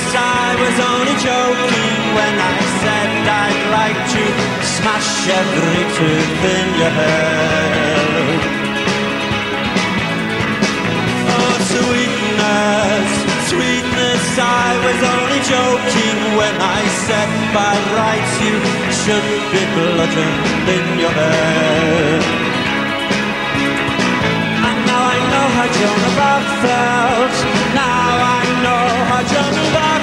guess I was only joking when I said I'd like to smash every tooth in your head. Oh, sweetness, sweetness, I was only joking when I said by rights you should be bludgeoned in your head. And now I know how Joan of Arc felt. How Joan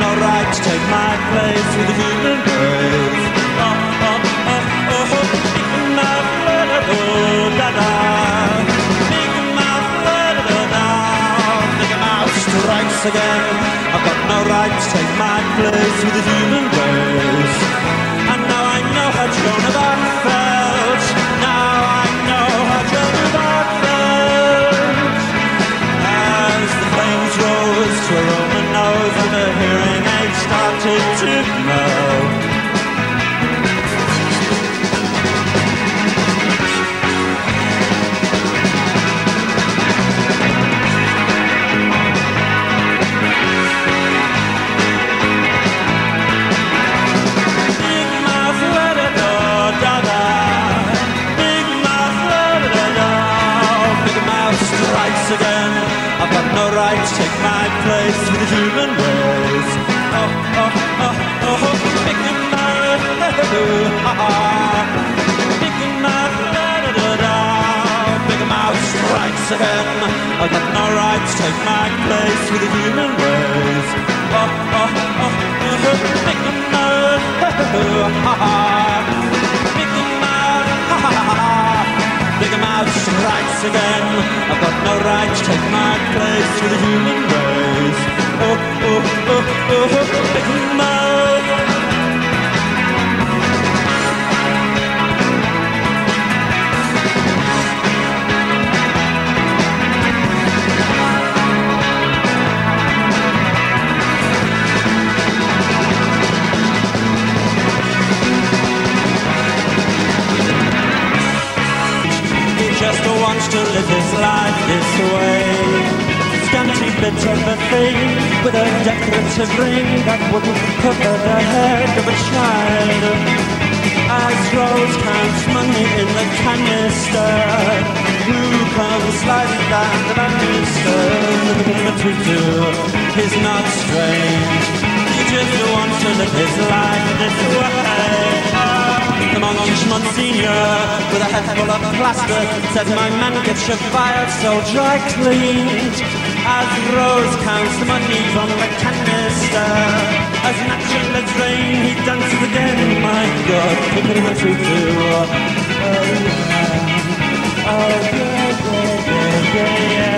no right to take my place with the human race. Go, mouth, let her go. Big mouth strikes again. I've got no right to take my place with the human race. And now I know how Joan of Arc felt. Again. I've got no right to take my place with the human race. Oh, oh, oh, oh. Big mouth, let it go, ha-ha. Big mouth, ha ha ha ha. Big mouth strikes again. I've got no right to take my place with the human race. Oh, oh, oh, oh, big mouth. He just wants to live his life this way. Scanty bit of a thing with a decorative ring that wouldn't cover the head of a child. As Rose counts money in the canister, who comes sliding down the banister? Living in a do is not strange. Just wants to live his life this way. The monkish Monsignor with a head full of plaster says my man gets file so dry cleaned. As Rose counts the money from the canister, as natural as rain he dances again. My God, in the tutu. Oh yeah, oh yeah, yeah, yeah, yeah,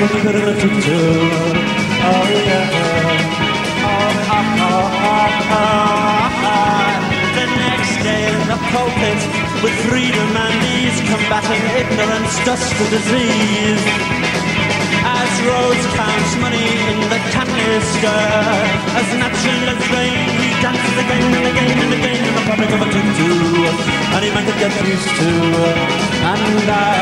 The next day in the pulpit with freedom and ease, combating ignorance, dust and disease. As Rose counts money in the canister, as natural as rain, he dances again and again and again in the public of a tutu, and he might get used to. And I